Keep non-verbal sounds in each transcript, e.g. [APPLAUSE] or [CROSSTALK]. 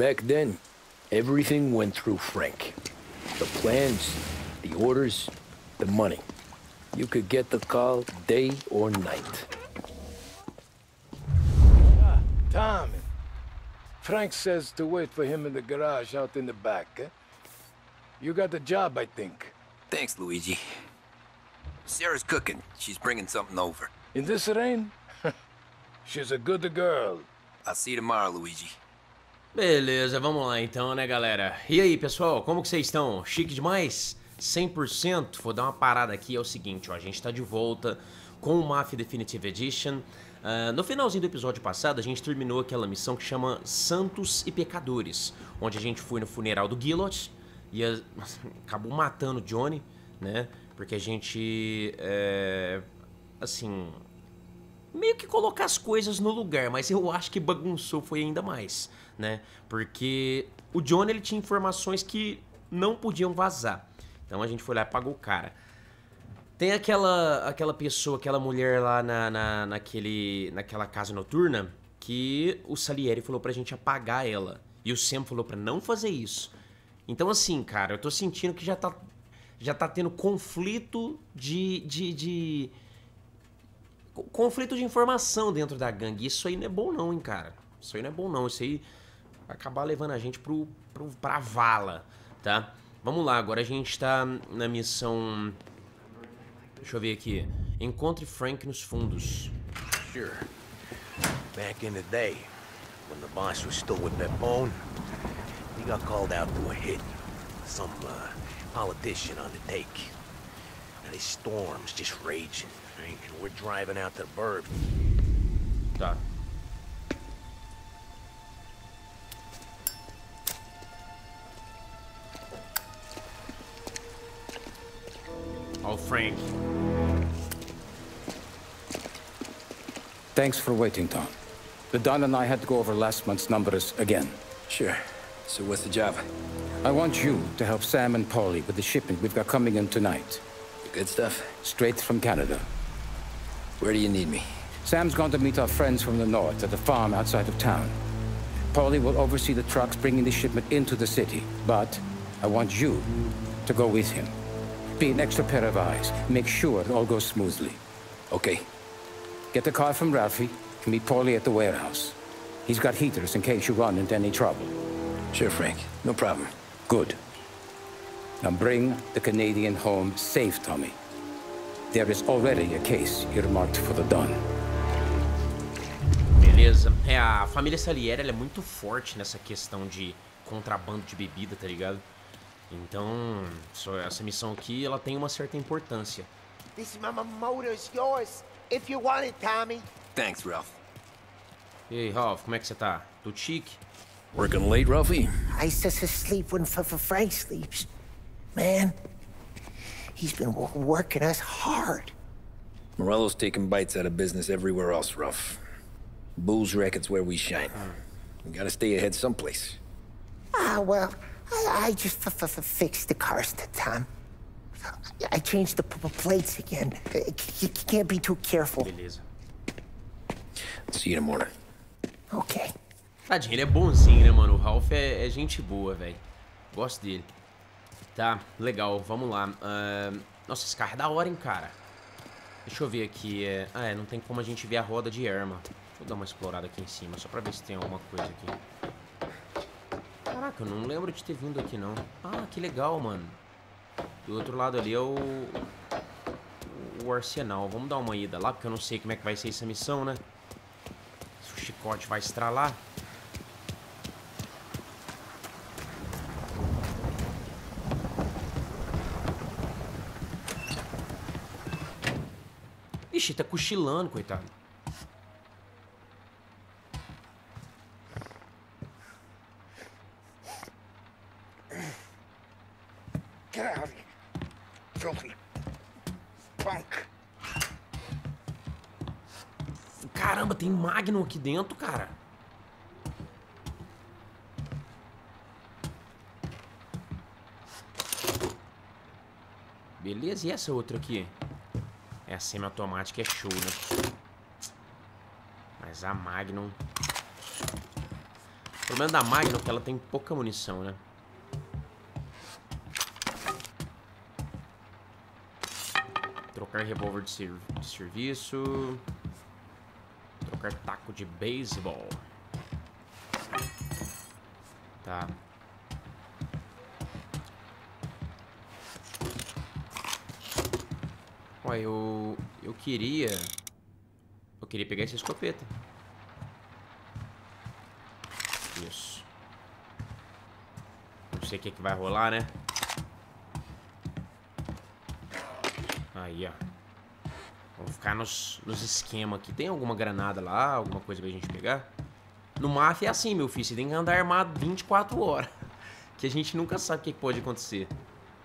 back then, everything went through Frank. The plans, the orders, the money. You could get the call day or night. Ah, Tommy. Frank says to wait for him in the garage out in the back, eh? You got the job, I think. Thanks, Luigi. Sarah's cooking. She's bringing something over. In this rain? [LAUGHS] She's a good girl. I'll see you tomorrow, Luigi. Beleza, vamos lá então, né, galera? E aí, pessoal, como que vocês estão? Chique demais? 100%? Vou dar uma parada aqui, é o seguinte, ó, a gente tá de volta com o Mafia Definitive Edition. Uh, no finalzinho do episódio passado, a gente terminou aquela missão que chama Santos e Pecadores, onde a gente foi no funeral do Guillot e a... acabou matando Johnny, né? Porque a gente, é... assim, meio que colocar as coisas no lugar, mas eu acho que bagunçou foi ainda mais, né? Porque o Johnny ele tinha informações que não podiam vazar. Então a gente foi lá e pagou o cara. Tem aquela aquela pessoa, aquela mulher lá na, na, naquele, naquela casa noturna que o Salieri falou pra gente apagar ela. E o Sam falou pra não fazer isso. Então assim, cara, eu tô sentindo que já tá, já tá tendo conflito de, de, de conflito de informação dentro da gangue. Isso aí não é bom não, hein, cara. Isso aí não é bom não. Isso aí vai acabar levando a gente pro, pro, pra vala, tá? Vamos lá, agora a gente tá na missão... Deixa eu ver aqui. Encontre Frank nos fundos. Sure. Back in the day, when the boss was still with that bone, he got called out to a hit. Some uh, politician on the take. Now this storm's just raging, right? And we're driving out to the burb. Tá. Frank. Thanks for waiting, Tom. The Don and I had to go over last month's numbers again. Sure. So what's the job? I want you to help Sam and Polly with the shipment we've got coming in tonight. The good stuff? Straight from Canada. Where do you need me? Sam's going to meet our friends from the north at a farm outside of town. Polly will oversee the trucks bringing the shipment into the city, but I want you to go with him. Be an extra pair of eyes. Make sure it all goes smoothly. Okay. Get the car from Ralphie and meet Paulie at the warehouse. He's got heaters in case you run into any trouble. Sure, Frank. No problem. Good. Now bring the Canadian home safe, Tommy. There is already a case earmarked for the Don. Beleza. É, a família Salieri ela é muito forte nessa questão de contrabando de bebida, tá ligado? Então, só essa missão aqui, ela tem uma certa importância. This motor's yours, if you want it, Tommy. Thanks, Ralph. E aí, Ralph, como é que você tá? Tudo chique? Working late, Ralphie? I just sleep when for, for Frank sleeps. Man, he's been wo- working us hard. Morello's taking bites out of business everywhere else, Ralph. Booze racket's where we shine. We gotta stay ahead someplace. Ah, well, I, I just f- f- f- fixed the cars, to Tom. I changed the p- p- plates again. Uh, You can't be too careful. Beleza. See you in the morning. Okay. Tadinho, ele é bonzinho, né, mano? O Ralph é, é gente boa, velho. Gosto dele. Tá, legal, vamos lá. Ahn, nossa, esse carro é da hora, hein, cara. Deixa eu ver aqui. é- Ah, é, não tem como a gente ver a roda de arma. Eu dar uma explorada aqui em cima, só pra ver se tem alguma coisa aqui. Caraca, eu não lembro de ter vindo aqui, não. Ah, que legal, mano. Do outro lado ali é o... O arsenal. Vamos dar uma ida lá, porque eu não sei como é que vai ser essa missão, né? Se o chicote vai estralar. Ixi, tá cochilando, coitado. Get out of here. Filthy punk. Caramba, tem Magnum aqui dentro, cara. Beleza, e essa outra aqui? É a semi-automática, é show, né? Mas a Magnum... O problema da Magnum é que ela tem pouca munição, né? Trocar revólver de, ser de serviço. Trocar taco de beisebol. Tá. Ué, eu... Eu queria... Eu queria pegar essa escopeta. Isso. Não sei o que, é que vai rolar, né? Aí, ó. Vamos ficar nos, nos esquemas aqui. Tem alguma granada lá? Alguma coisa pra gente pegar? No Mafia é assim, meu filho. Você tem que andar armado 24 horas. [LAUGHS] Que a gente nunca sabe o que pode acontecer.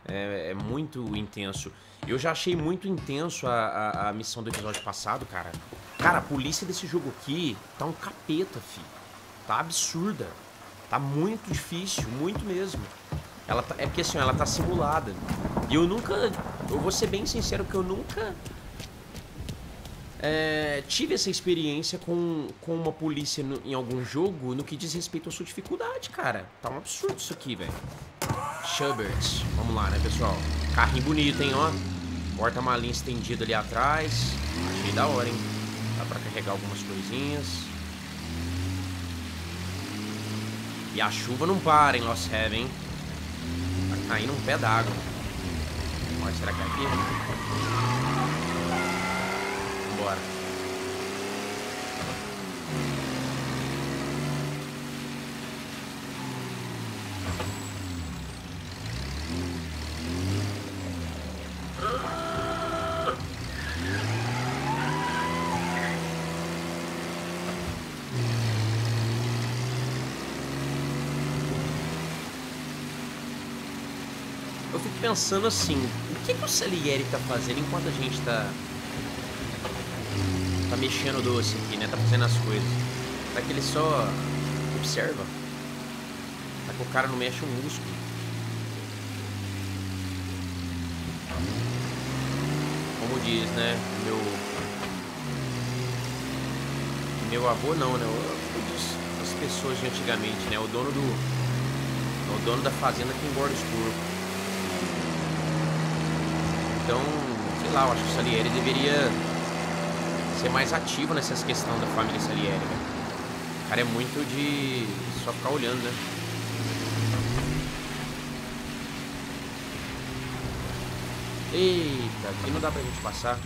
É, é muito intenso. Eu já achei muito intenso a, a, a, missão do episódio passado, cara. Cara, a polícia desse jogo aqui tá um capeta, filho. Tá absurda. Tá muito difícil, muito mesmo. Ela tá, é porque assim, ela tá simulada. E eu nunca. Eu vou ser bem sincero que eu nunca é, tive essa experiência com, com uma polícia no, em algum jogo no que diz respeito à sua dificuldade, cara. Tá um absurdo isso aqui, velho. Schubert. Vamos lá, né, pessoal? Carrinho bonito, hein, ó. Porta-malinha estendido ali atrás. Achei da hora, hein? Dá pra carregar algumas coisinhas. E a chuva não para em Lost Heaven. Tá caindo um pé d'água. Será que é aqui? Agora. Eu fico pensando assim, o que, que o Salieri tá fazendo enquanto a gente tá tá mexendo o doce aqui, né? Tá fazendo as coisas. Será que ele só observa? Será que o cara não mexe o músculo? Como diz, né? Meu. Meu avô não, né? As pessoas de antigamente, né? O dono do. O dono da fazenda que engorda os. Então, sei lá, eu acho que o Salieri deveria ser mais ativo nessas questões da família Salieri, né? O cara é muito de só ficar olhando, né? Eita, aqui não dá pra gente passar.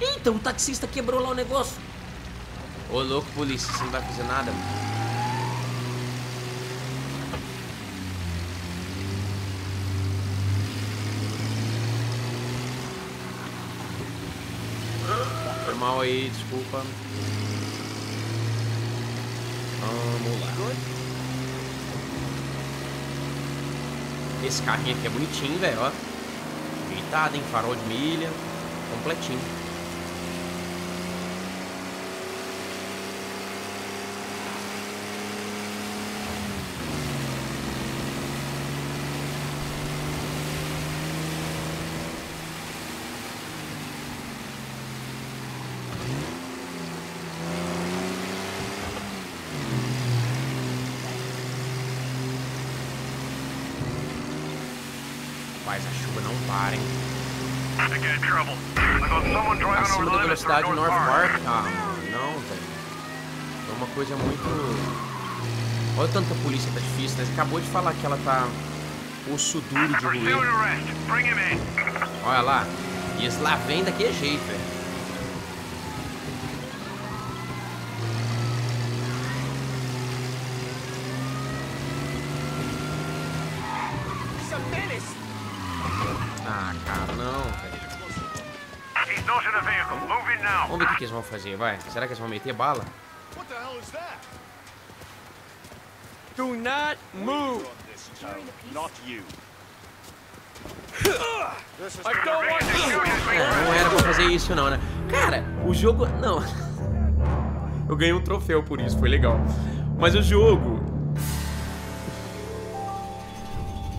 Eita, o taxista quebrou lá o negócio. Ô, louco, polícia, você não vai fazer nada, mano. Mal aí, desculpa. Vamos lá. Esse carrinho aqui é bonitinho, velho, ó. Ajeitado, hein? Farol de milha. Completinho. Acima da velocidade North Park? Ah, não, velho. É uma coisa muito... Olha tanta polícia, tá difícil, né? Você acabou de falar que ela tá osso duro de ruim. Olha lá. E esse lá vem daquele jeito, velho. Vamos ver o que, que eles vão fazer, vai. Será que eles vão meter bala? Do not move. Not you. Não era pra fazer isso não, né? Cara, o jogo... Não. Eu ganhei um troféu por isso, foi legal. Mas o jogo...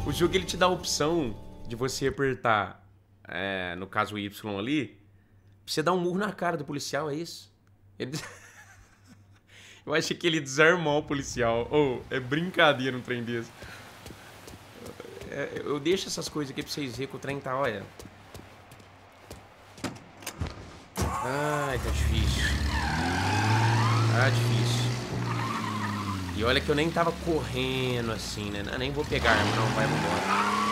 O jogo, ele te dá a opção de você apertar, é, no caso o Y ali, você dá um murro na cara do policial, é isso? Ele... [LAUGHS] Eu achei que ele desarmou o policial. Ou, oh, é brincadeira um trem desse. É, eu deixo essas coisas aqui pra vocês verem que o trem tá, olha. Ai, tá difícil. Tá difícil. E olha que eu nem tava correndo assim, né? Nem vou pegar não. Vai, embora.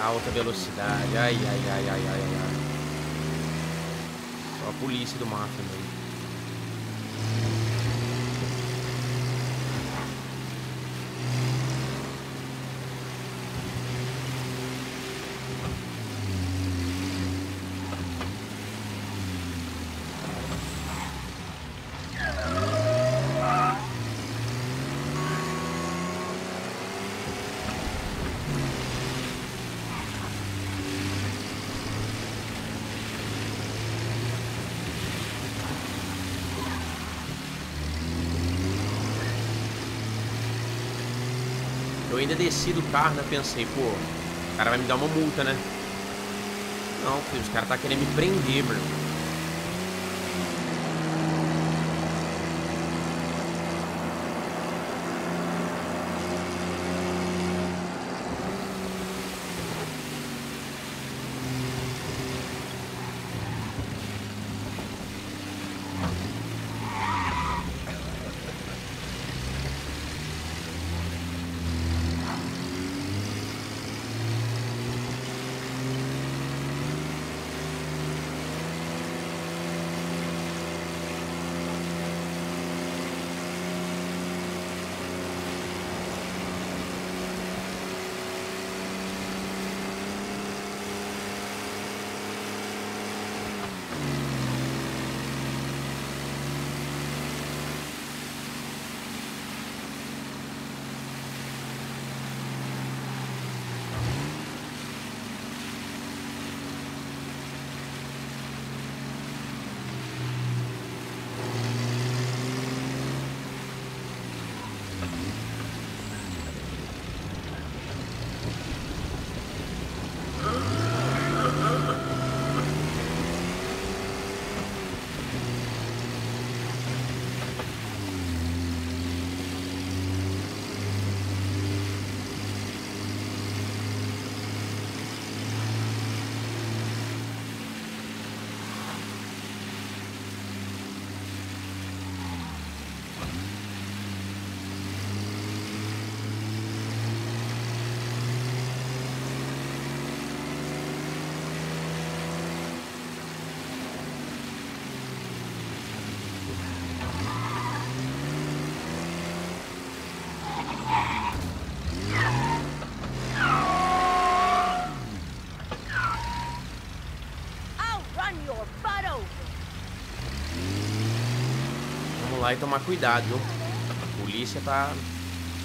Alta velocidade. Ai, ai, ai, ai, ai, ai. Só a polícia do máfia mesmo. Eu ainda desci do carro, né? Pensei, pô, o cara vai me dar uma multa, né? Não, filho, os caras tá querendo me prender, meu irmão. Lá e tomar cuidado, viu? A polícia tá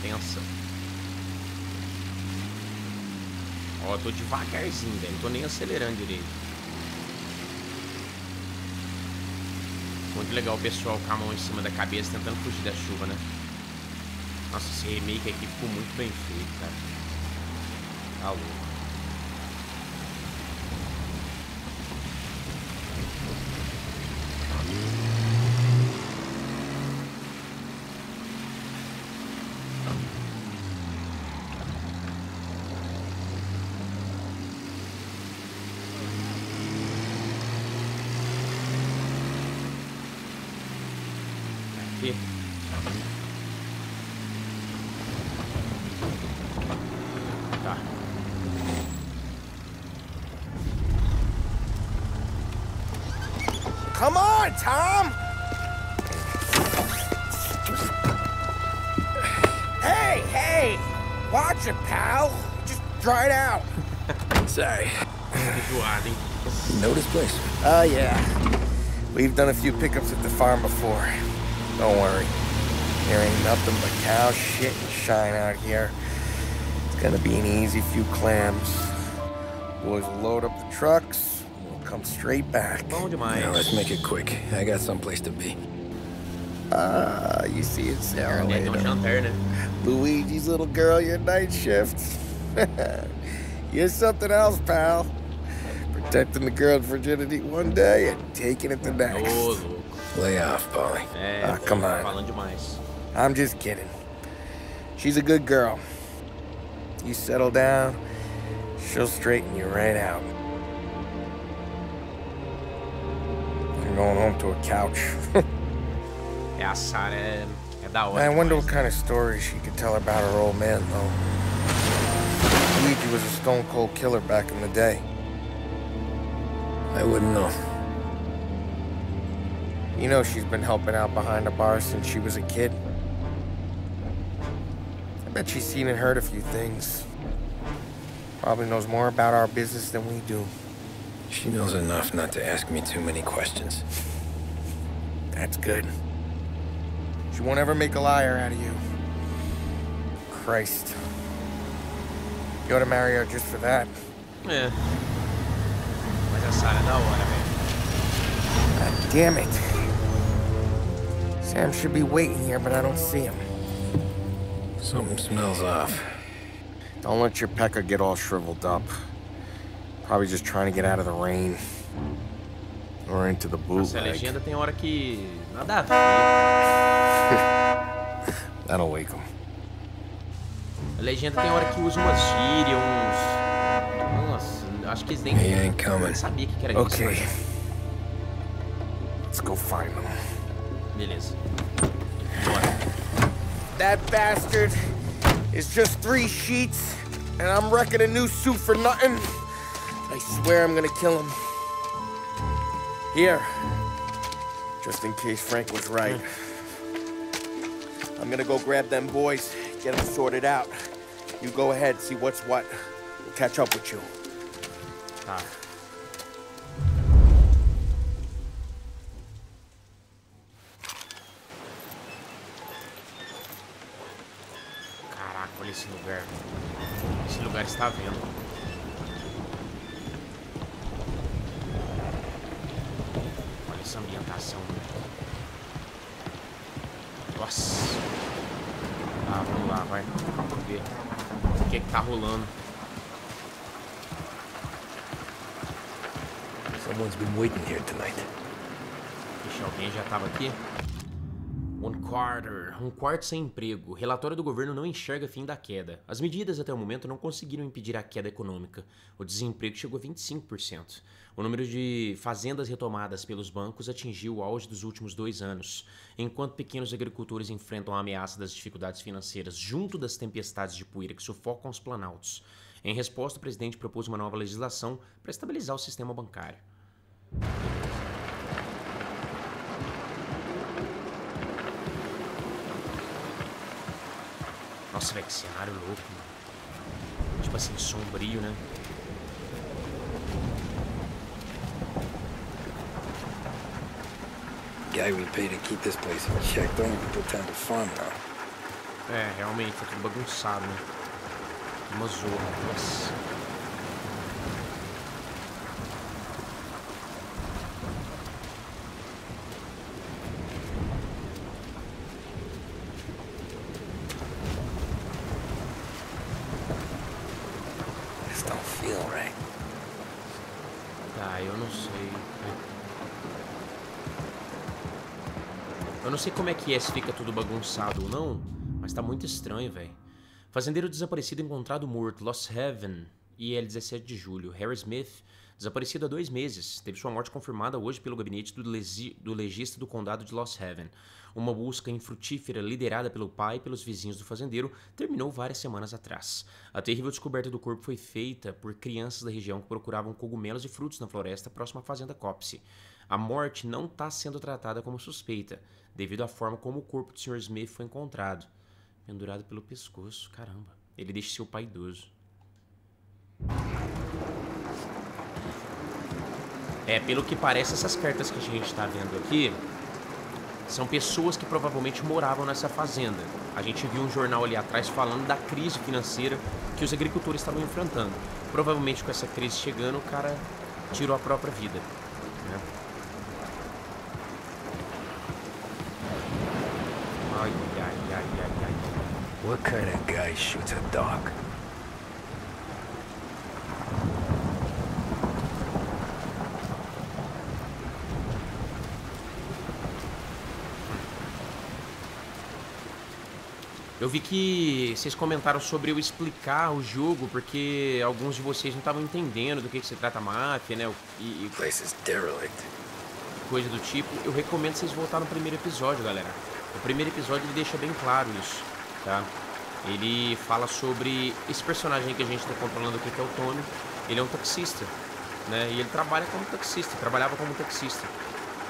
tensa. Ó, tô devagarzinho, velho. Tô nem acelerando direito. Muito legal o pessoal com a mão em cima da cabeça tentando fugir da chuva, né? Nossa, esse remake aqui ficou muito bem feito, cara. Tá louco. Watch pal. Just try it out. [LAUGHS] Sorry. know this place? Oh, uh, yeah. We've done a few pickups at the farm before. Don't worry. There ain't nothing but cow shit and shine out here. It's gonna be an easy few clams. Boys will load up the trucks, we'll come straight back. Bom demais. Now let's make it quick. I got someplace to be. Ah, uh, you see it, Sarah. Luigi's little girl, your night shift. [LAUGHS] You're something else, pal. Protecting the girl's virginity one day and taking it the next. Lay off, Polly. Ah, come on. I'm just kidding. She's a good girl. You settle down, she'll straighten you right out. I'm going home to a couch. [LAUGHS] É, a Sarah é, é da hora. I wonder demais, what kind of stories she could tell about her old man, though. Luigi was a stone cold killer back in the day. I wouldn't know. You know she's been helping out behind the bar since she was a kid. I bet she's seen and heard a few things. Probably knows more about our business than we do. She knows enough not to ask me too many questions. That's good. She won't ever make a liar out of you. Christ. You ought to marry her just for that. É. Mas a Sarah é da hora, velho. God damn it. Sam should be waiting here, but I don't see him. Something smells off. Don't let your pecker get all shriveled up. Probably just trying to get out of the rain. Or into the Nossa, a bootleg. legenda tem hora que nada a ver. That'll wake him. A legenda tem hora que usa umas gírias, uns... Nossa, acho que eles nem... He ain't coming. sabia que que era isso. Okay. Let's go find him. Beleza. Bora. That bastard is just three sheets, and I'm wrecking a new suit for nothing. I swear I'm gonna kill him. Here. Just in case Frank was right. I'm gonna go grab them boys, get them sorted out. You go ahead, see what's what. We'll catch up with you. Tá. Um quarto sem emprego. Relatório do governo não enxerga fim da queda. As medidas até o momento não conseguiram impedir a queda econômica. O desemprego chegou a 25%. O número de fazendas retomadas pelos bancos atingiu o auge dos últimos dois anos. Enquanto pequenos agricultores enfrentam a ameaça das dificuldades financeiras junto das tempestades de poeira que sufocam os planaltos. Em resposta, o presidente propôs uma nova legislação para estabilizar o sistema bancário. Nossa, velho, que cenário louco, mano. Tipo assim, sombrio, né? Guy we pay to keep this place in check don't even time to farm now. É, realmente, tá tudo bagunçado, né? Uma zorra, nossa. This don't feel right. Tá, eu não sei. Eu não sei como é que é se fica tudo bagunçado ou não, mas tá muito estranho, velho. Fazendeiro desaparecido encontrado morto, Lost Heaven, IL 17 de julho. Harry Smith, desaparecido há dois meses, teve sua morte confirmada hoje pelo gabinete do, do legista do condado de Lost Heaven. Uma busca infrutífera liderada pelo pai e pelos vizinhos do fazendeiro terminou várias semanas atrás. A terrível descoberta do corpo foi feita por crianças da região que procuravam cogumelos e frutos na floresta próxima à fazenda Copse. A morte não está sendo tratada como suspeita, devido à forma como o corpo do Sr. Smith foi encontrado. Pendurado pelo pescoço, caramba. Ele deixa seu pai idoso. É, pelo que parece, essas cartas que a gente está vendo aqui são pessoas que provavelmente moravam nessa fazenda. A gente viu um jornal ali atrás falando da crise financeira que os agricultores estavam enfrentando. Provavelmente com essa crise chegando, o cara tirou a própria vida. né? Ai, ai, ai, ai, ai. What kind of guy shoots a dog? Eu vi que vocês comentaram sobre eu explicar o jogo, porque alguns de vocês não estavam entendendo do que, que se trata a máfia, né? E, e coisa do tipo. Eu recomendo vocês voltarem no primeiro episódio, galera. O primeiro episódio ele deixa bem claro isso, tá? Ele fala sobre esse personagem que a gente tá controlando aqui, que é o Tony. Ele é um taxista, né? E ele trabalha como taxista, trabalhava como taxista.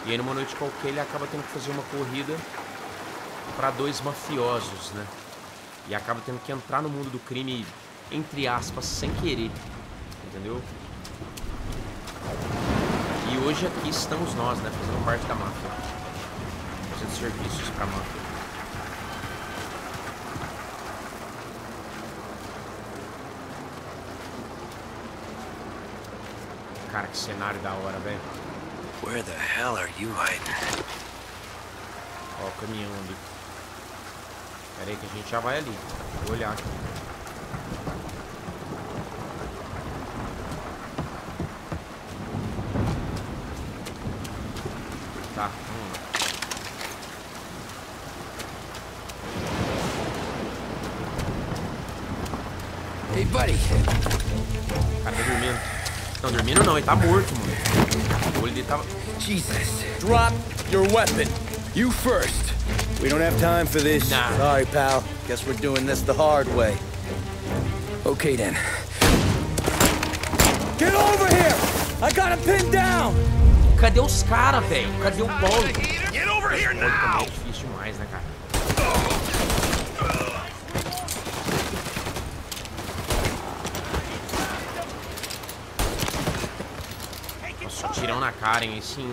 E aí numa noite qualquer ele acaba tendo que fazer uma corrida para dois mafiosos, né? E acaba tendo que entrar no mundo do crime, entre aspas, sem querer. Entendeu? E hoje aqui estamos nós, né? Fazendo parte da máfia. Fazendo serviços pra máfia. Cara, que cenário da hora, velho. Where the hell are you hiding? Ó, o caminhão ali. Pera aí que a gente já vai ali. Vou olhar aqui. Tá, vamos lá. Hey, buddy. O cara tá dormindo. Não, dormindo não, ele tá morto, mano. O olho dele tava. Jesus. Drop your weapon. You first. We don't have time for this. Nah. Sorry, pal. Guess we're doing this the hard way. Okay, then. Get over here! I got him pinned down! Cadê os caras, velho? Cadê o Paulo? Get over here Paulo também é difícil demais, né, cara? Nossa, um tirão na cara, hein? Sim.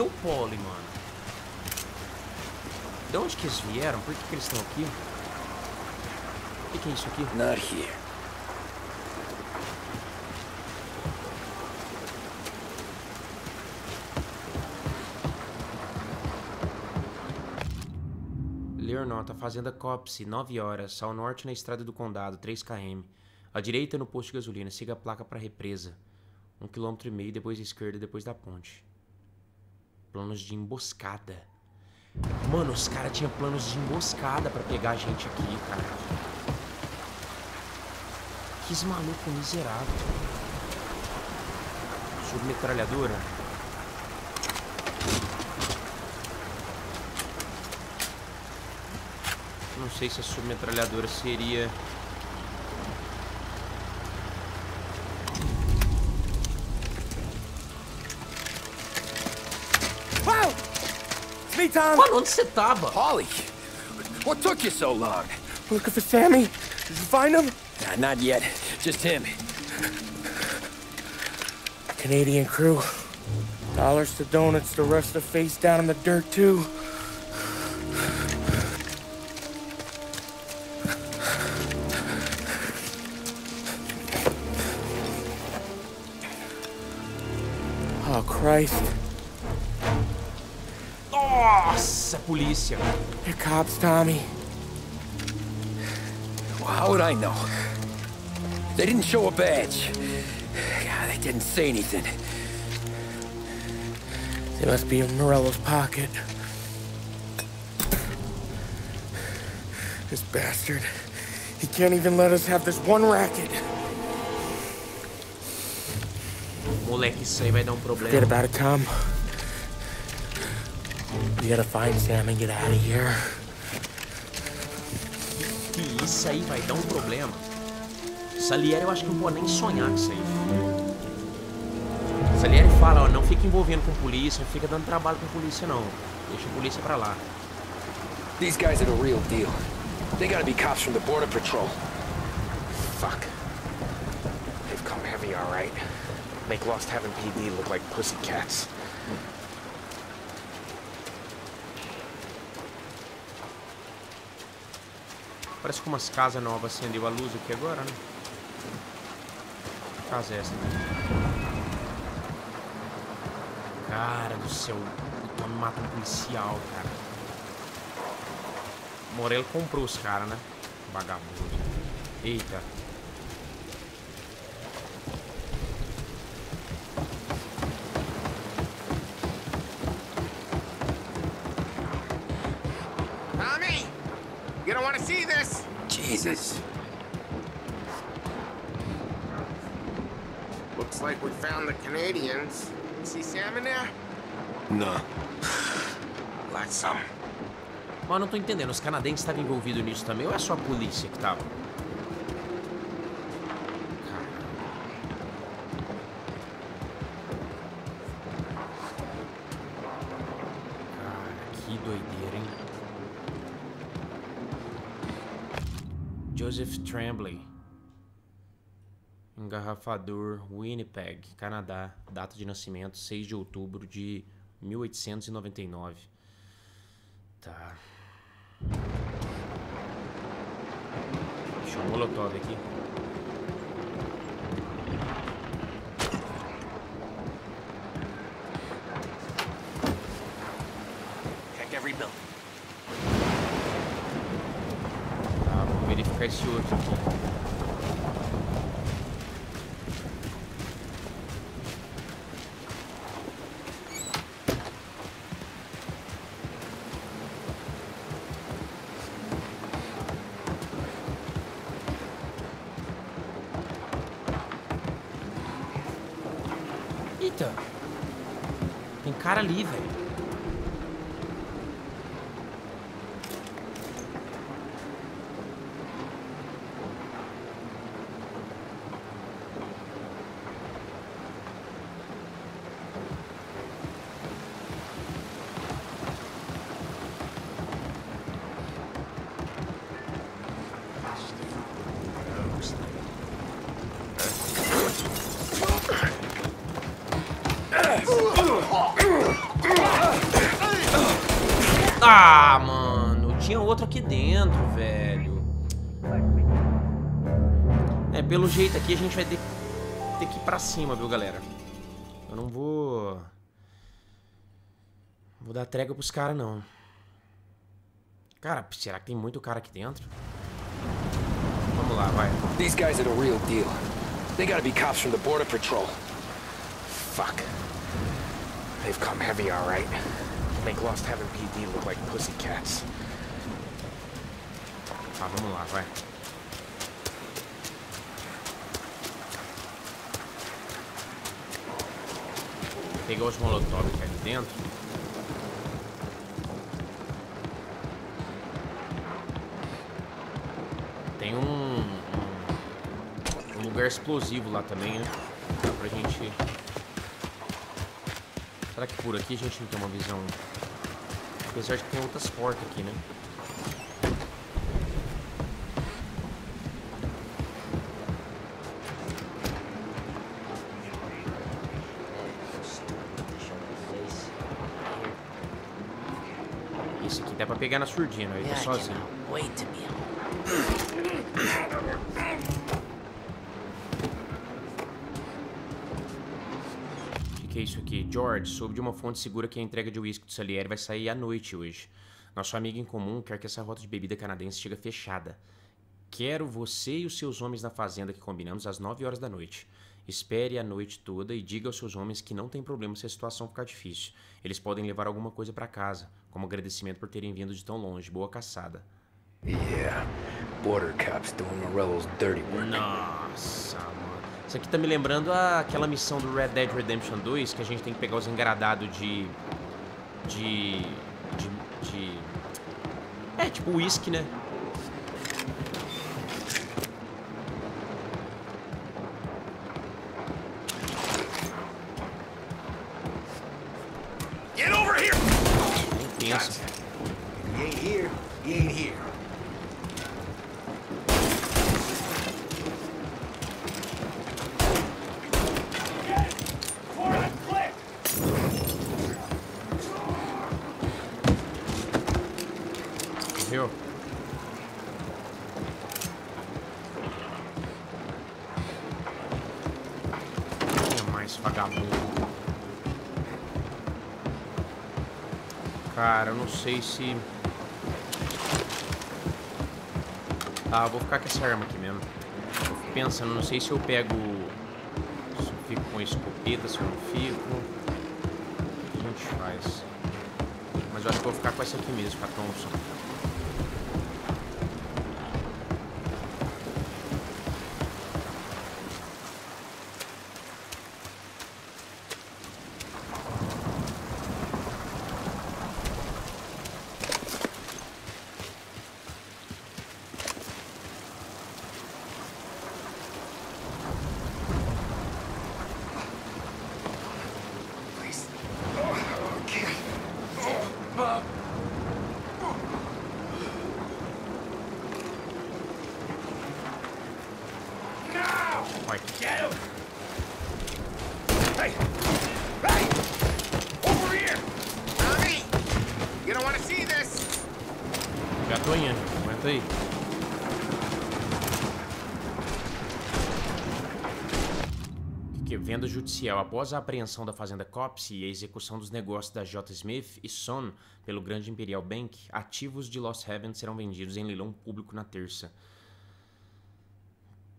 O Poli, mano? De onde que eles vieram? Por que, que eles estão aqui? O que, que é isso aqui? Not here. Ler nota, Fazenda Copse, 9 horas, ao norte na estrada do condado, 3 km. À direita no posto de gasolina, siga a placa para represa. 1 km e meio, depois à esquerda, depois da ponte. Planos de emboscada. Mano, os caras tinham planos de emboscada pra pegar a gente aqui, cara. Que maluco miserável. Submetralhadora? Não sei se a submetralhadora seria. It's Tom! Mano, onde você tava? Holly, what took you so long? Looking for Sammy? Did you find him? Nah, not yet. Just him. Canadian crew. Dollars to donuts, the rest are face down in the dirt, too. Oh, Christ. Polícia. They're cops, Tommy. Well, how would I know? They didn't show a badge. God, they didn't say anything. They must be in Morello's pocket. This bastard. He can't even let us have this one racket. Moleque, isso aí vai dar um Forget about it, Tom. We gotta find Sam and get out of here. Que isso aí vai dar um problema. Salieri, eu acho que não pode nem sonhar com isso aí. Salieri fala, ó, não fica envolvendo com polícia, não fica dando trabalho com polícia, não. Deixa a polícia pra lá. These guys are the real deal. They gotta be cops from the Border Patrol. Fuck. They've come heavy, all right. Make Lost Heaven PD look like pussycats. Parece que umas casas novas acendeu a luz aqui agora, né? Que casa é essa? Né? Cara do céu, o homem mata policial, cara. Morello comprou os caras, né? Vagabundo. Eita. Tommy! You don't want to see this! Jesus. Looks like we found the Canadians. See Sam in there? No. Like some. Mas não tô entendendo, os canadenses estavam envolvidos nisso também ou é só a polícia que tava? Tremblay. Engarrafador, Winnipeg, Canadá. Data de nascimento, 6 de outubro de 1899. Tá. Deixa um molotov aqui. Check every building. Tá, vamos verificar esse outro aqui. Eita! Tem cara ali, velho. Ah, mano. Tinha outro aqui dentro, velho. É, pelo jeito aqui a gente vai ter, que ir pra cima, viu, galera? Eu não vou... Vou dar trégua pros caras, não. Cara, será que tem muito cara aqui dentro? Vamos lá, vai. These guys are the real deal. They gotta be cops from the Border Patrol. Fuck. They've come heavy, all right. Make Lost Heaven PD look like pussycats. Tá, vamos lá, vai. Pegar os molotov ali dentro. Tem um, um, um lugar explosivo lá também, né? Dá pra gente... Será que por aqui a gente não tem uma visão... Apesar de que tem outras portas aqui, né? Pegar na surdina, ele tá sozinho. O que, é isso aqui? George, soube de uma fonte segura que a entrega de uísque do Salieri vai sair à noite hoje. Nosso amigo em comum quer que essa rota de bebida canadense esteja fechada. Quero você e os seus homens na fazenda que combinamos às 9 horas da noite. Espere a noite toda e diga aos seus homens que não tem problema se a situação ficar difícil. Eles podem levar alguma coisa pra casa, como agradecimento por terem vindo de tão longe. Boa caçada. Yeah, border cops doing Morello's dirty work. Nossa, mano. Isso aqui tá me lembrando aquela missão do Red Dead Redemption 2 que a gente tem que pegar os engradados de. de. de. de... É, tipo uísque, né? Sei se... Ah, vou ficar com essa arma aqui mesmo. Eu pensando, não sei se eu pego... Se eu fico com a escopeta, se eu não fico... O que a gente faz? Mas eu acho que vou ficar com essa aqui mesmo, com a Thompson. Vai. Get him! Hey! Hey! Over here! Tommy! You don't want to see this! Já tô indo, aguenta aí. Que venda judicial. Após a apreensão da fazenda Copse e a execução dos negócios da J. Smith e Son pelo Grande Imperial Bank, ativos de Lost Heaven serão vendidos em leilão público na terça.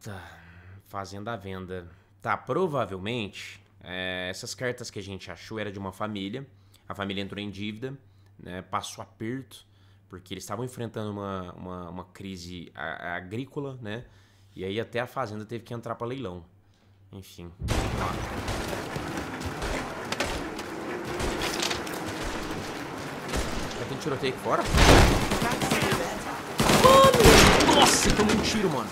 Tá. Fazenda à venda. Tá, provavelmente, é, essas cartas que a gente achou era de uma família. A família entrou em dívida, né, passou aperto, porque eles estavam enfrentando uma, uma, uma crise agrícola, né? E aí até a fazenda teve que entrar para leilão. Enfim. Já tem tiroteio aqui fora? Mano! Nossa, tomou um tiro, mano.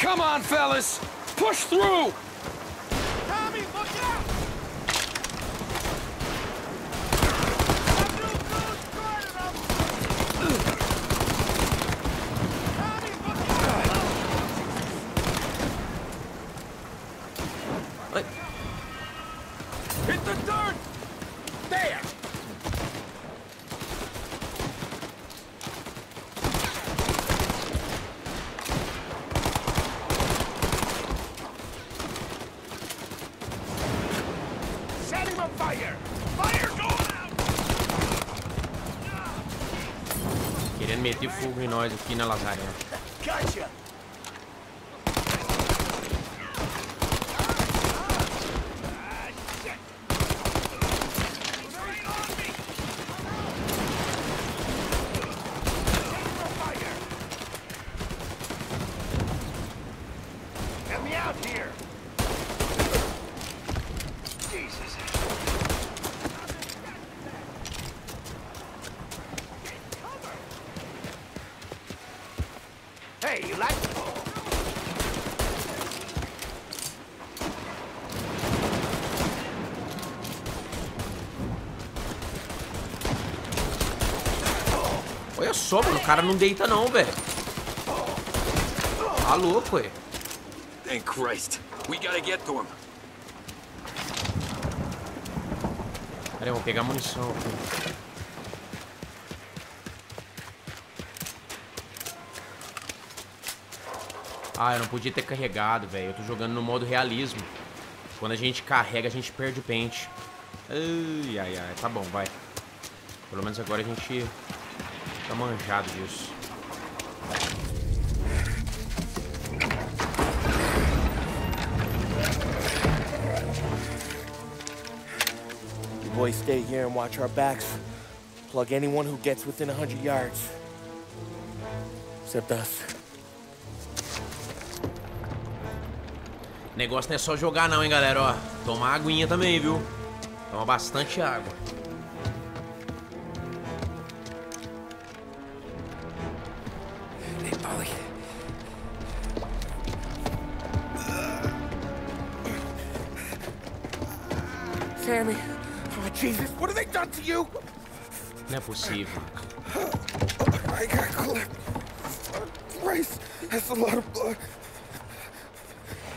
Come on, fellas! Push through! Tommy, look out! Ai. Hit the dirt! There! Set him on fire! Fire going out! Querendo meter fogo em nós aqui na Lazarena. Gotcha! Help me out here! Jesus. Hey, you like Olha só, mano, o cara não deita não, velho. Tá louco, ué. Thank Christ. We gotta get to him. Pera aí, vou pegar munição aqui. Ah, eu não podia ter carregado, velho. Eu tô jogando no modo realismo. Quando a gente carrega, a gente perde o pente. Ai, ai, ai. Tá bom, vai. Pelo menos agora a gente tá manjado disso. You boys stay here and watch our backs. Plug anyone who gets within a hundred yards. Except us. Negócio não é só jogar não, hein, galera, ó. Tomar aguinha também, viu? Toma bastante água. To you? É possível. I got clipped. Christ, that's a lot of blood.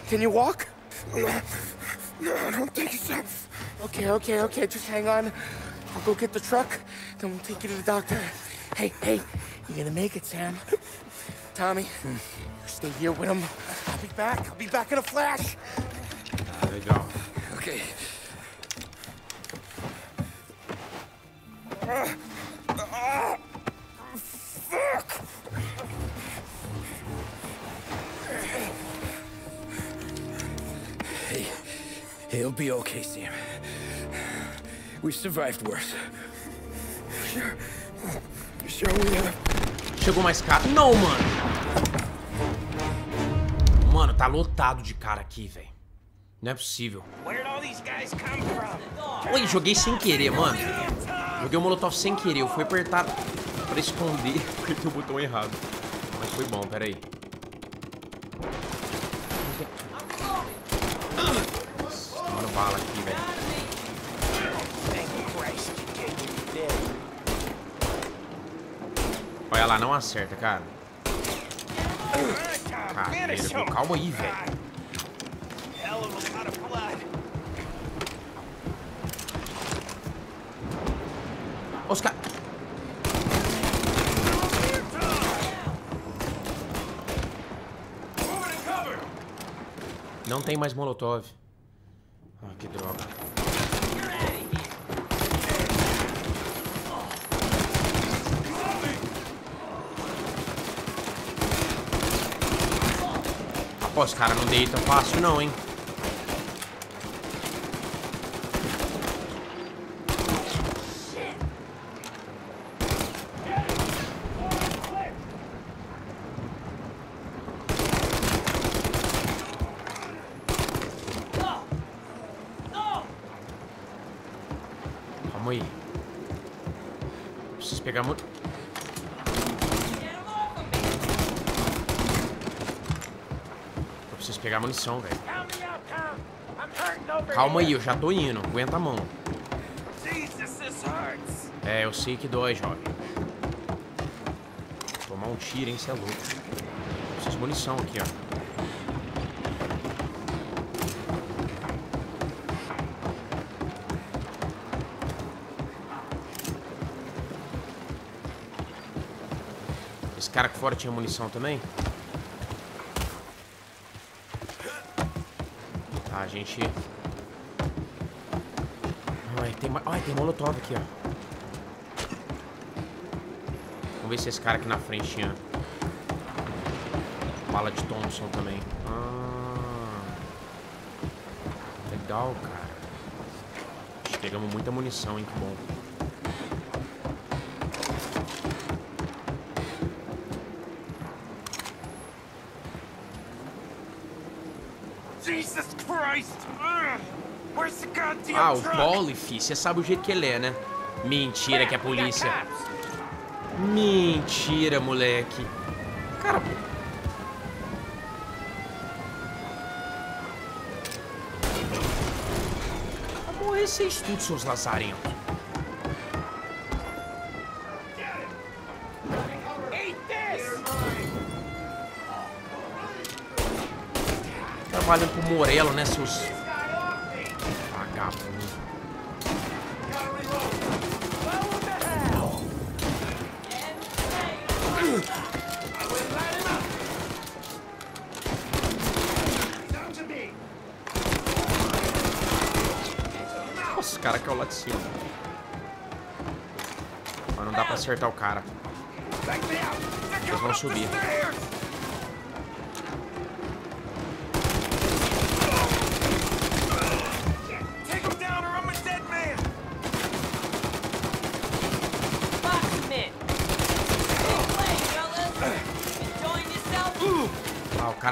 Can you walk? No, no, I don't think so. Okay, okay, okay, just hang on. I'll go get the truck, then we'll take you to the doctor. Hey, hey, you're gonna make it, Sam. Tommy, you stay here with him. I'll be back. I'll be back in a flash. Legal. Okay. Hey, he'll be okay, Sam. We survived worse. Sure. Sure we have. Chegou mais cara. Não, mano. Mano, tá lotado de cara aqui, velho. Não é possível. Oi, joguei sem querer, mano. Joguei o molotov sem querer. Eu fui apertar pra esconder. [LAUGHS] Apertei o botão errado. Mas foi bom, peraí. Mano, bala aqui, velho. Olha lá, não acerta, cara. Viu? calma aí, velho. Os caras. Não tem mais molotov. Ah, que droga. Pô, os caras não deitam fácil não, hein? Calma aí. Preciso pegar muito... Eu preciso pegar munição, velho. Calma aí, eu já tô indo. Aguenta a mão. É, eu sei que dói, jovem. Tomar um tiro, hein? Cê é louco. Preciso de munição aqui, ó. Esse cara aqui fora tinha munição também? A gente... Ai, tem, Ai, tem molotov aqui, ó. Vamos ver se esse cara aqui na frente tinha... Bala de Thompson também. Ah... Legal, cara. Pegamos muita munição, hein? Que bom. Jesus Christ! Ugh. Where's the goddamn Ah, o truck? Polly, fi, você sabe o jeito que ele é, né? Mentira que é a polícia. Mentira, moleque. Cara, Vai morrer vocês tudo, seus lazarentos. Trabalham pro Morello, né, seus... Vagabundo. Nossa, os caras caiu lá de cima. Mas não dá pra acertar o cara. Eles vão subir.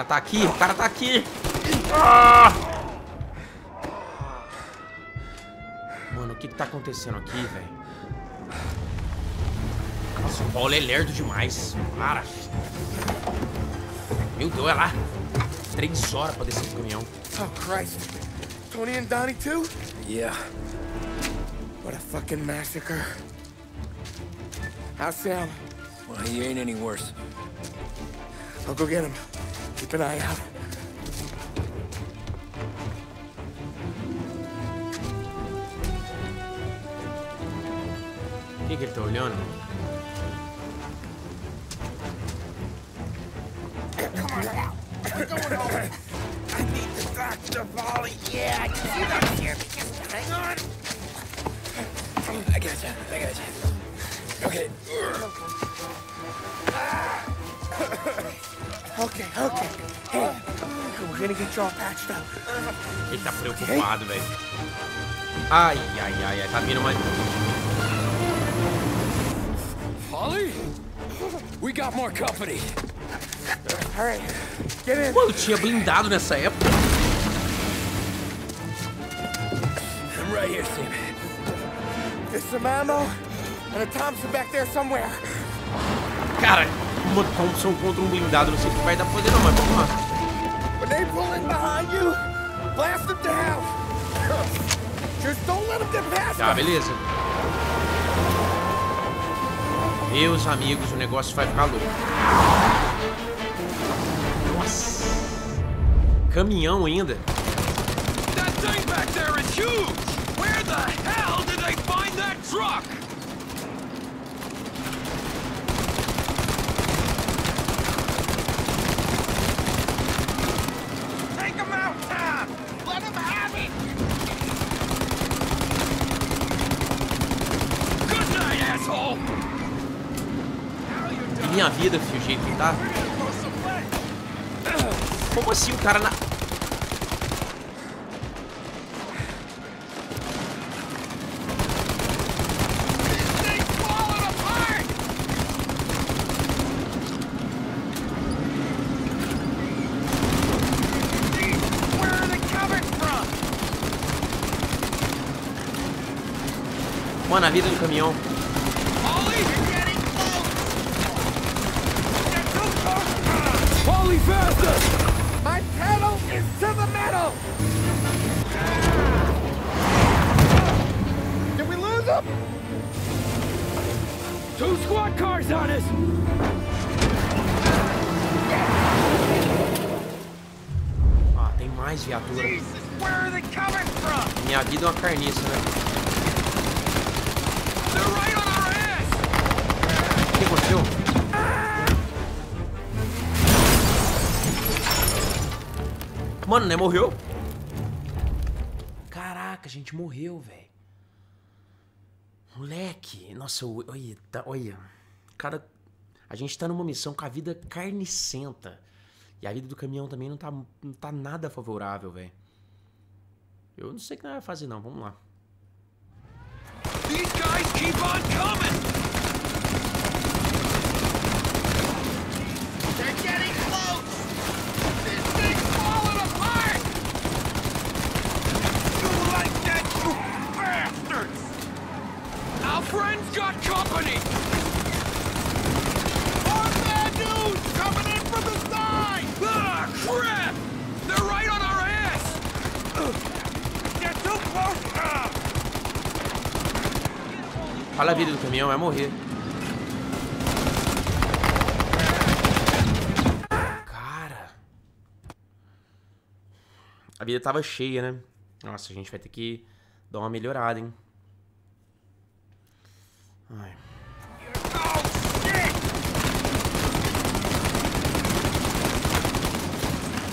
Tá aqui, o cara tá aqui. Ah! Mano, o que que tá acontecendo aqui, velho? Nossa, o Paulo é lerdo demais. Para. Meu Deus, olha lá. Três horas pra descer do caminhão. Oh, Christ. Tony and Donnie, too? Yeah. What a fucking massacre. How's Sam? Well, he ain't any worse. I'll go get him. Keep an eye out. O que que ele tá olhando? I need the doctor, Polly. Yeah, I can see that here. Just hang on. I got you. I got you. Okay. [LAUGHS] Okay, okay. Hey, we're gonna get you all patched up. Ele tá preocupado, velho. Ai, ai, ai, ai. Tá vindo mais... Um. Holly? We got more company. All right, get in. Mano, tinha blindado nessa época. I'm right here, Sam. There's some ammo and a Thompson back there somewhere. Cara, uma Thompson contra um blindado. Não sei que vai dar fazer não, mas vamos lá. When they pull in behind you, blast them down. Just don't let them get past Tá, beleza. Meus amigos, o negócio vai ficar louco. Nossa. Caminhão ainda. That thing back there is huge! Where the hell did they find that truck? Take him out, Tom! Let him have it! Good night, asshole! E minha vida, filho, o jeito que tá. Como assim o cara na... Mano, a vida do caminhão. Holy faster! My pedal is to the metal! Did we lose him? Two squad cars on us! Ah, tem mais viatura. Jesus, where are they coming from? Minha vida é uma carniça, né? They're right on our ass! O que aconteceu? Mano, né? Morreu? Caraca, a gente morreu, velho. Moleque, nossa, olha, tá, olha. Cara, a gente tá numa missão com a vida carnicenta. E a vida do caminhão também não tá, não tá nada favorável, velho. Eu não sei o que nós vai fazer, não. Vamos lá. These guys keep on coming! They're getting close! This thing's falling apart! You like that, you bastards! Our friends got company! More bad news coming in from the side! Ah, crap! They're right on our ass! Ugh. They're too close! Ah. A vida do caminhão, vai morrer. Cara. A vida tava cheia, né? Nossa, a gente vai ter que dar uma melhorada, hein? Ai.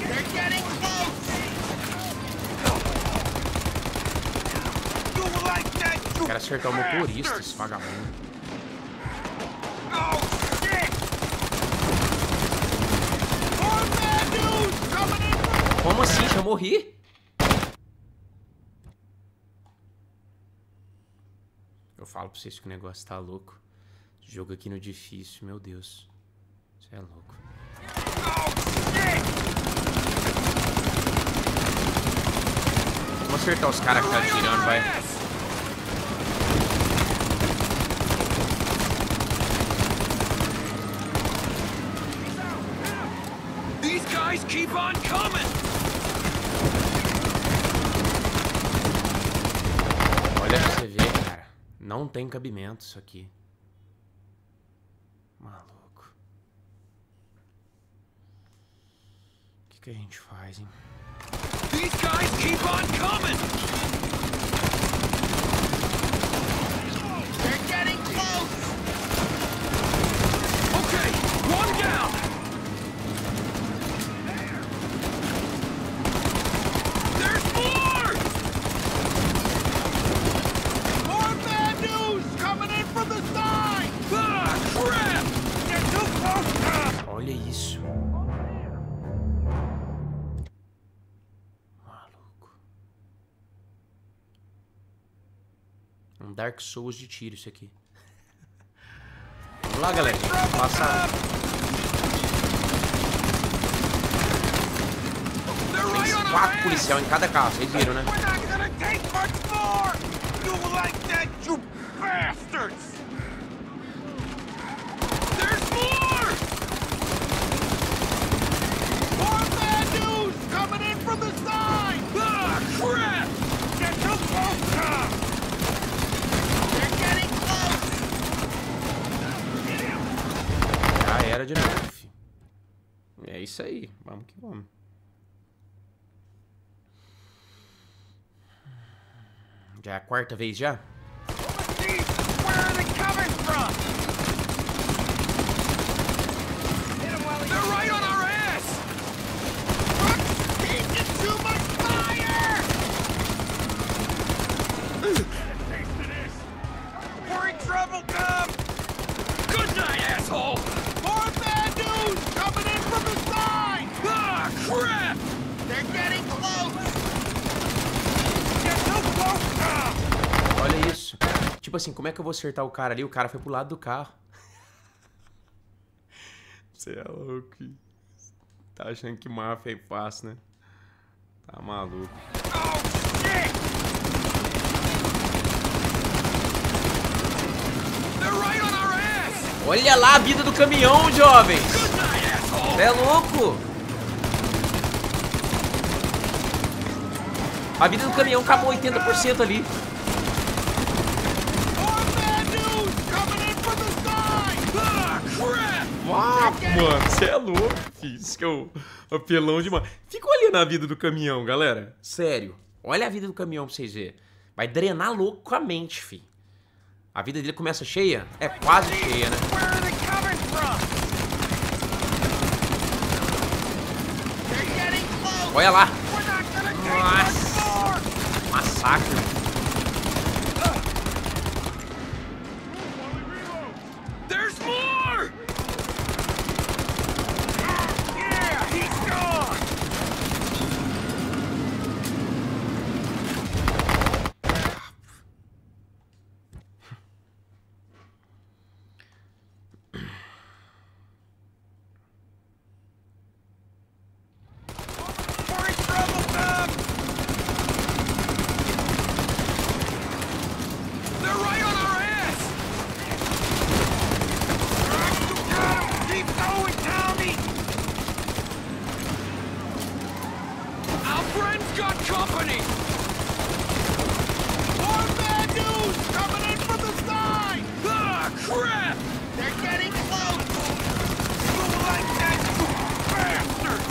They're getting close! You like that, you Quero acertar o motorista, esse vagabundo. Como assim? Já morri? Eu falo pra vocês que o negócio tá louco. Jogo aqui no difícil, meu Deus. Isso é louco. Vamos acertar os caras que tá atirando, vai. These guys keep on coming! Olha pra você ver, cara. Não tem cabimento isso aqui. Maluco. O que, que a gente faz, hein? These guys keep on coming! Dark Souls de tiro isso aqui. Vamos lá, galera. Passar. Fez quatro policial em cada carro, vocês viram, né? Coming in from the side! Ah, crap! Get too close, Tom! They're getting close! Já era de fi. É isso aí. Vamos que vamos. Já é a quarta vez já? Where are they coming from? They're right on our ass! Truck's taking too much fire! We're in trouble, Cub! Good night, asshole! More bad news coming in from the side! Ah, crap! They're getting close! Get too close, Cub! Olha isso. Tipo assim, como é que eu vou acertar o cara ali? O cara foi pro lado do carro. [LAUGHS] Você é louco. Tá achando que máfia é fácil, né? Tá maluco. Oh, shit! They're right on our ass! Olha lá a vida do caminhão, jovens! Night, é louco! A vida do caminhão acabou 80% ali. More bad news coming in from the side! Ah, Ah, mano, você é louco, filho. Isso que é o apelão demais. Fica olhando a vida do caminhão, galera. Sério. Olha a vida do caminhão pra vocês verem. Vai drenar loucamente, fi. A vida dele começa cheia? É quase cheia, né? Olha lá. Nossa. Massacre. There's more! Yeah, he's gone! We're in trouble, Bob! They're right on our ass! You got him! Keep going, Tommy! Our friend's got company! More bad news coming in from the side! Ah, crap! They're getting close! You like that, you bastard!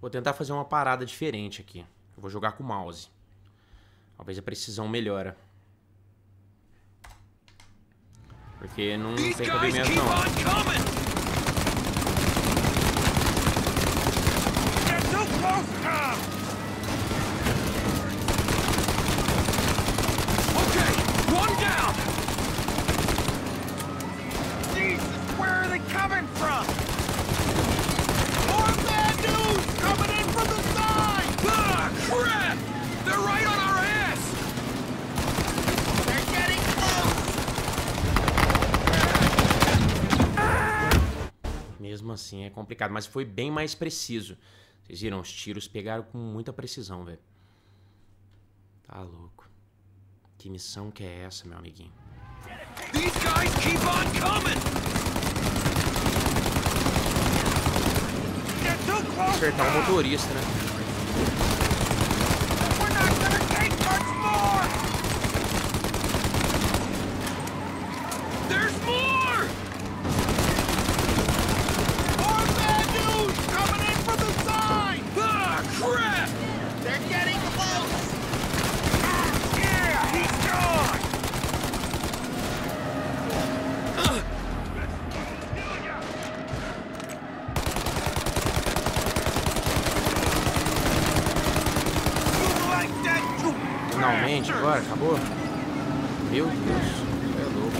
Vou tentar fazer uma parada diferente aqui. Eu vou jogar com o mouse. Talvez a precisão melhora. Porque não tem These guys cabimento não. on coming! They're too close, Tom! Okay, one down! Jesus, where are they coming from? More bad news coming in from the side! Ah, crap! They're right on our ass! They're getting close! Mesmo assim é complicado, mas foi bem mais preciso. Vocês viram, os tiros pegaram com muita precisão, velho. Tá louco. Que missão que é essa, meu amiguinho? These guys keep on coming! Acertar o motorista, né? There's more! More bad news coming in from the side! Ah, crap! They're getting close! Yeah, he's gone! You like that, you Finalmente, agora, acabou? Meu Deus, é louco.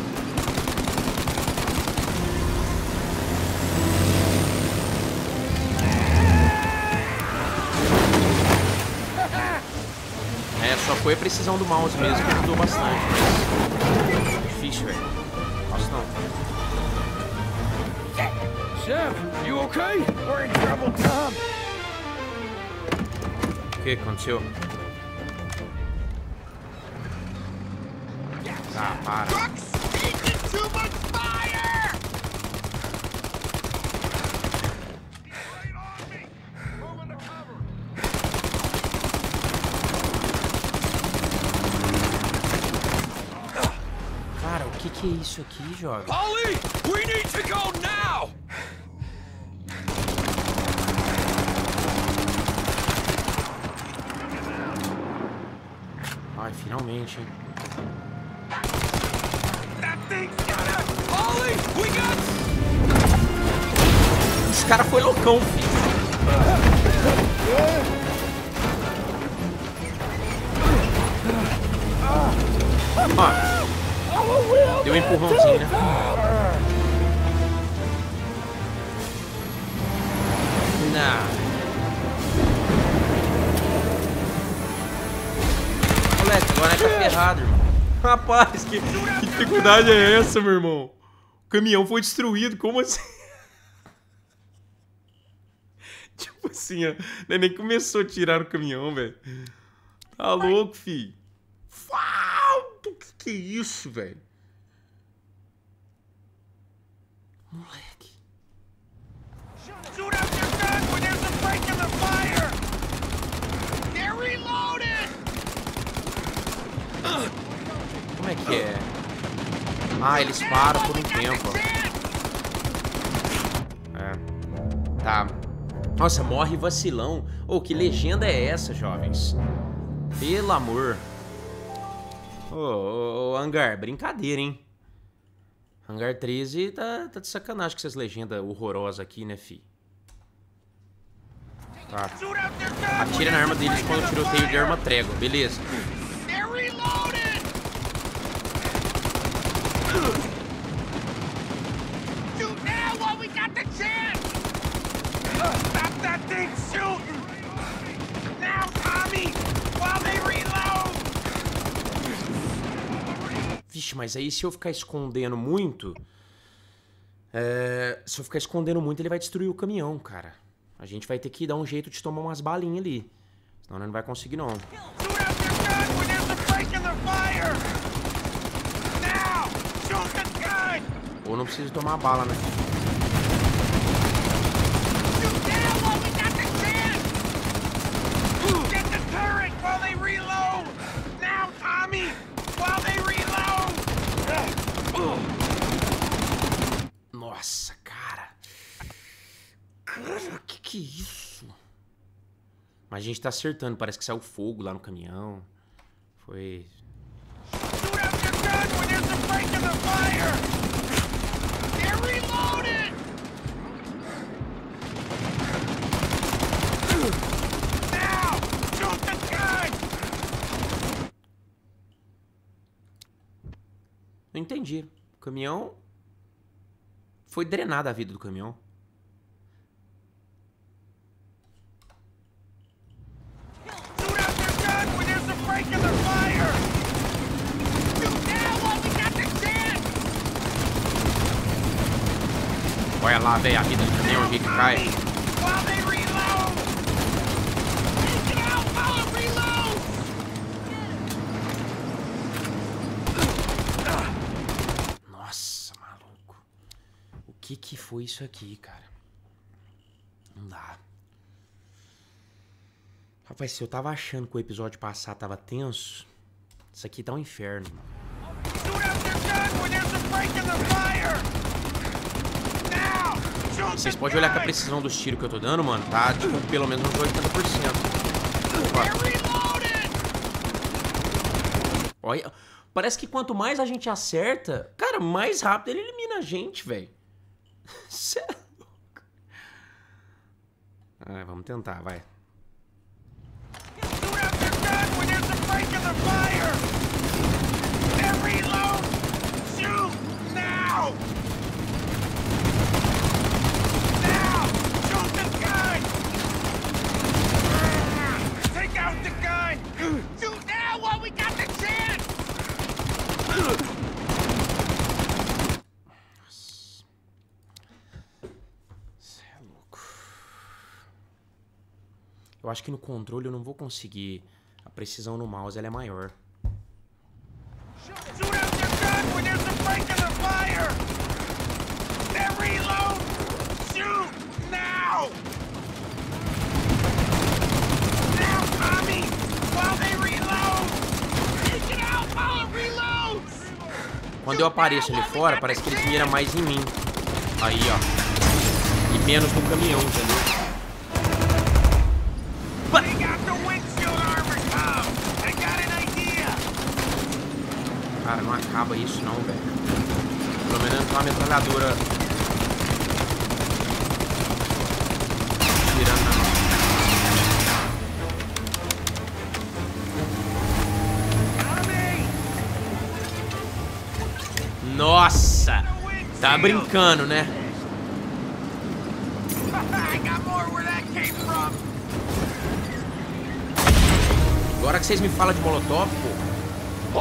foi a precisão do mouse mesmo que ajudou bastante. Mas... Difícil, velho. Nossa, não. Sam, you okay? We're in trouble, Tom. O que aconteceu? Ah, para. Truck's taking too much fire! Right on me! Moving to cover! Cara, o que que é aqui, jovem? Polly, we need to go now! Ai, finalmente, hein? Os cara foi loucão, filho. Ó, deu um empurrãozinho, né? Não. Moleque, agora tá ferrado, irmão. [LAUGHS] Rapaz, que, que dificuldade é essa, meu irmão? O caminhão foi destruído, como assim? [LAUGHS] tipo assim, ó. Nem começou a tirar o caminhão, velho. Tá louco, fi. Uau! Que, que é isso, velho? Moleque. Shoot out your gun when there's a break in the fire! They're reloaded! Como é que é? Ah, eles param por um tempo. É. Tá. Nossa, morre vacilão. Ô, que legenda é essa, jovens? Pelo amor. Ô, ô, Hangar, brincadeira, hein? Hangar 13 tá, tá de sacanagem com essas legendas horrorosas aqui, né, fi? Tá. Atira na arma deles quando tiroteio de arma trégua, beleza. They're reloaded! Shoot now while we got the chance! Stop that thing shooting! Now, Tommy! While they reload! Mas aí se eu ficar escondendo muito. É, se eu ficar escondendo muito, ele vai destruir o caminhão, cara. A gente vai ter que dar um jeito de tomar umas balinhas ali. Senão não vai conseguir, não. Ou não preciso tomar bala, né? Shoot now while we got the chance! Get the turret while they reload! Now, Tommy! While they reload! Nossa, cara. Cara, que que é isso? Mas a gente tá acertando. Parece que saiu fogo lá no caminhão. Foi. Não entendi. O caminhão. Foi drenada a vida do caminhão. Shoot out your gun when there's a break in the fire! Shoot now while we got the chance! Olha lá, velho, a vida do caminhão, o jeito que cai. Nossa, maluco. O que que foi isso aqui, cara? Não dá. Rapaz, se eu tava achando que o episódio passado tava tenso, isso aqui tá um inferno. Shoot out your when there's a break in the fire! Vocês podem olhar que a precisão dos tiros que eu tô dando, mano, tá tipo pelo menos uns 80%. They're reloaded! Olha, parece que quanto mais a gente acerta, cara, mais rápido ele elimina a gente, velho. [LAUGHS] Cê é louco. Ah, vamos tentar, vai. Your Out the gun! Shoot now while we got the chance! Eu acho que no controle eu não vou conseguir. A precisão no mouse ela é maior. Shoot! Now! Quando eu apareço ali fora, parece que eles miram mais em mim. Aí, ó. E menos no caminhão, entendeu? Cara, não acaba isso não, velho. Pelo menos com a metralhadora. Tirando na Nossa! Tá brincando, né? Agora que vocês me falam de molotov, pô.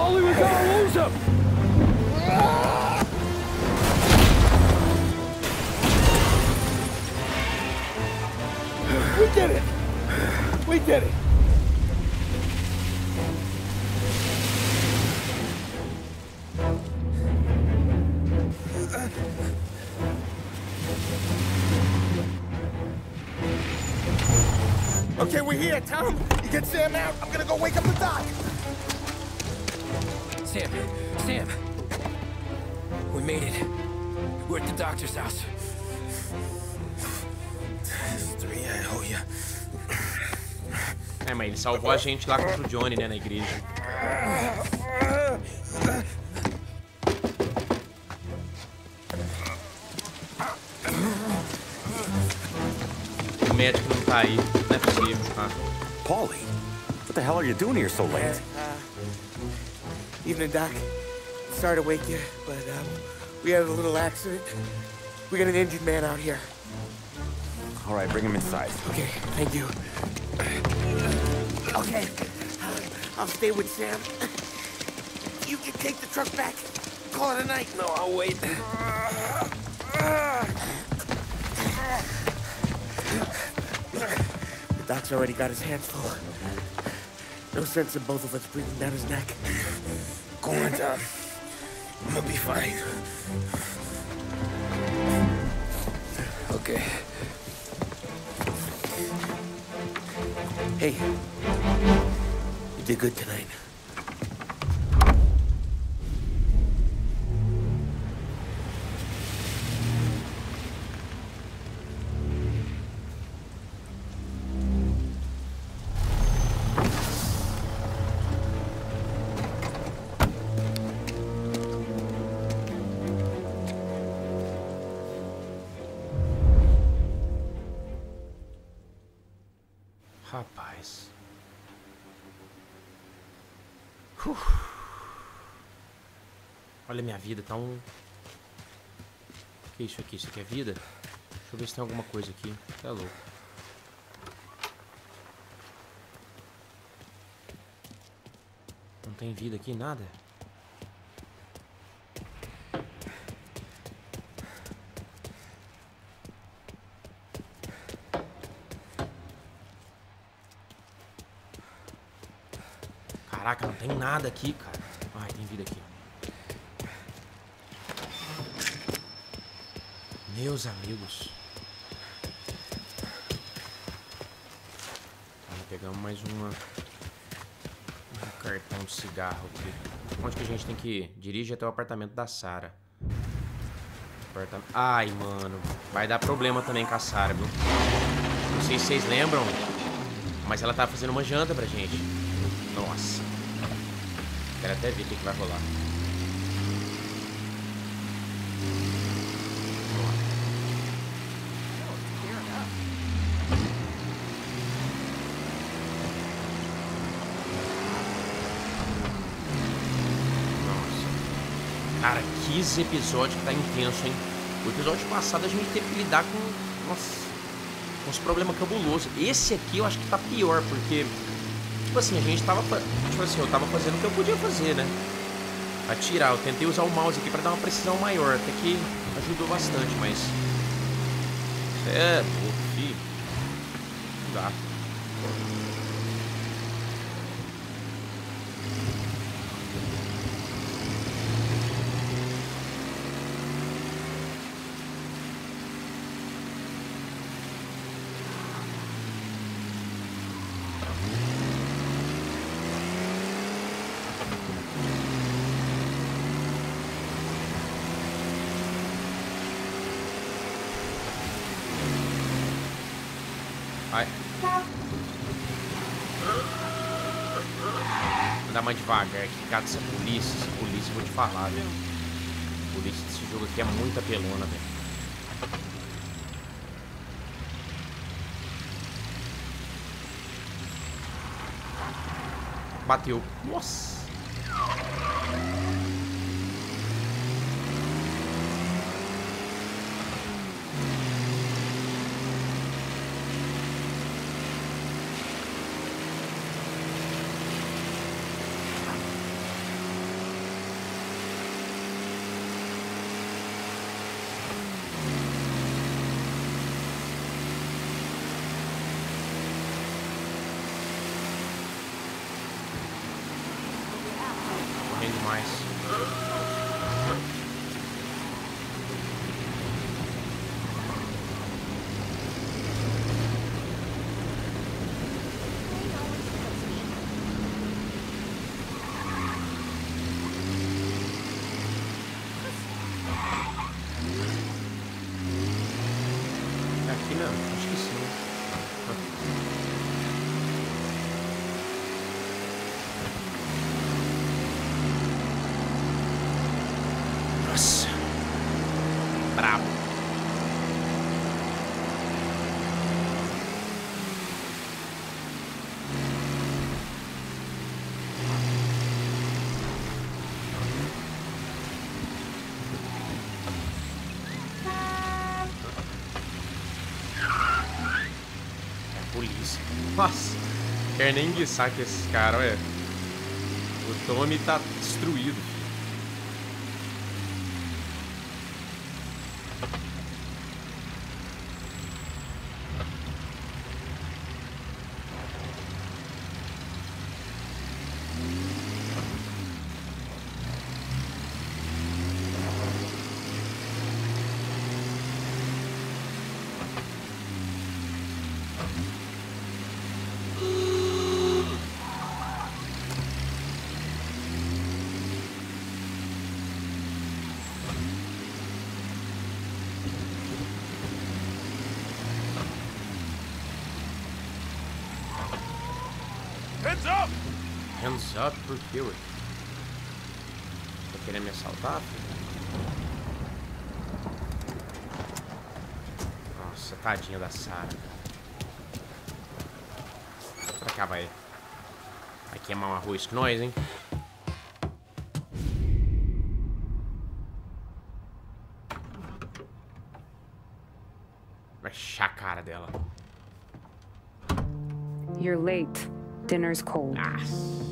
We did it! We did it! Okay, we're here, Tom. You get Sam out. I'm gonna go wake up the doc. Sam, Sam. We made it. We're at the doctor's house. Three, I owe you. É, mas ele salvou a gente lá contra o Johnny, né, na igreja. O médico não tá aí. Não é possível. Ah. Paulie, what the hell are you doing here so late? Evening, Doc. Sorry to wake you, but um, we had a little accident. We got an injured man out here. All right, bring him inside. Okay, thank you. Okay, I'll stay with Sam. You can take the truck back. Call it a night. No, I'll wait. Doc's already got his hands full. No sense in both of us breathing down his neck. Go on, Tom. I'm gonna be fine. Okay. Hey, you did good tonight. Rapaz. Uf. Olha minha vida, tá um. O que é isso aqui? Isso aqui é vida? Deixa eu ver se tem alguma coisa aqui. Tá louco. Não tem vida aqui, nada. Caraca, não tem nada aqui, cara. Ai, tem vida aqui. Meus amigos. Vamos pegamos mais uma. Um cartão de cigarro aqui. Onde que a gente tem que ir? Dirige até o apartamento da Sara. Apartam- Ai, mano. Vai dar problema também com a Sara, viu? Não sei se vocês lembram, mas ela tá fazendo uma janta pra gente. Quero até ver o que, vai rolar. Cara, que episódio que tá intenso, hein? O episódio passado a gente teve que lidar com. Nossa. Com uns problemas cabulosos. Esse aqui eu acho que tá pior, porque. Tipo assim, a gente tava. Tipo assim, eu tava fazendo o que eu podia fazer, né? Atirar. Eu tentei usar o mouse aqui pra dar uma precisão maior. Até que ajudou bastante, mas. É, pô, filho. Não dá. Vai. Andar mais devagar aqui, cara, essa polícia, essa polícia, vou te falar, velho. A polícia desse jogo aqui é muito apelona, velho. Bateu. Nossa. Correndo demais. É aqui não, acho que sim. Nossa. Bravo. É polícia. Nossa. Quer nem guiçar que esses caras, é. O Tommy tá destruído. Ué? Tá querendo me assaltar, filho? Nossa, tadinha da Sarah, cara. Pra cá, vai. Vai queimar um arroz com nós, hein? Vai achar a cara dela. You're late. Dinner's cold. Work.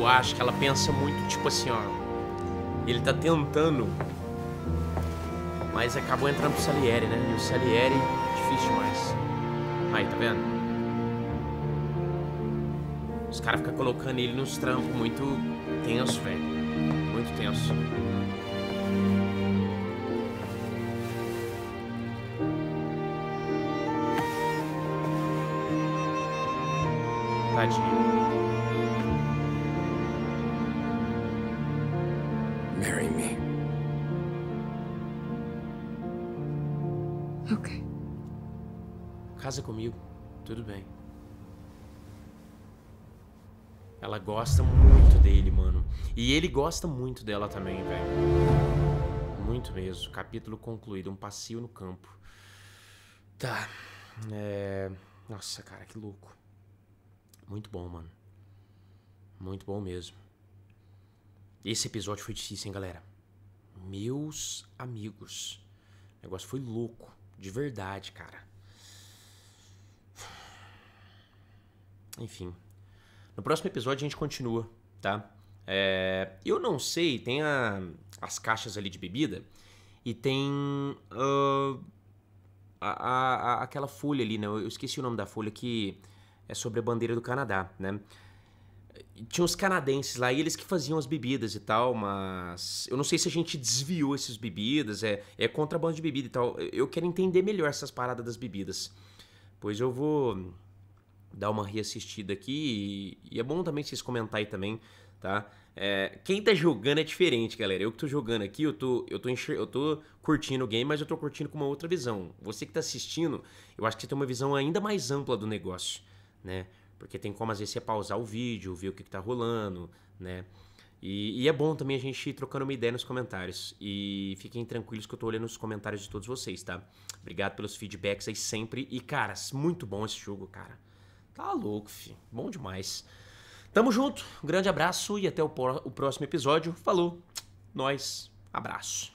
Eu acho que ela pensa muito, tipo assim, ó. Ele tá tentando. Mas acabou entrando pro Salieri, né? E o Salieri, difícil demais. Aí, tá vendo? Os caras ficam colocando ele nos trampos muito tenso, velho. Muito tenso. Tadinho. Comigo, tudo bem. Ela gosta muito dele, mano. E ele gosta muito dela também, velho. Muito mesmo. Capítulo concluído. Um passeio no campo. Tá. É. Nossa, cara, que louco. Muito bom, mano. Muito bom mesmo. Esse episódio foi difícil, hein, galera? Meus amigos. O negócio foi louco. De verdade, cara. Enfim. No próximo episódio a gente continua, tá? É, eu não sei, tem a, as caixas ali de bebida e tem uh, a, a, aquela folha ali, né? Eu esqueci o nome da folha que é sobre a bandeira do Canadá, né? Tinha os canadenses lá e eles que faziam as bebidas e tal, mas eu não sei se a gente desviou essas bebidas, é, é contrabando de bebida e tal. Eu quero entender melhor essas paradas das bebidas. Pois eu vou dar uma reassistida aqui e, e é bom também vocês comentarem também, tá? É, quem tá jogando é diferente, galera. Eu que tô jogando aqui, eu tô, eu, tô eu tô curtindo o game, mas eu tô curtindo com uma outra visão. Você que tá assistindo, eu acho que você tem uma visão ainda mais ampla do negócio, né? Porque tem como às vezes você pausar o vídeo, ver o que, que tá rolando, né? E, e, é bom também a gente ir trocando uma ideia nos comentários. E fiquem tranquilos que eu tô olhando os comentários de todos vocês, tá? Obrigado pelos feedbacks aí sempre. E, cara, muito bom esse jogo, cara. Tá louco, fi. Bom demais. Tamo junto, um grande abraço e até o, o próximo episódio. Falou, nós, abraço.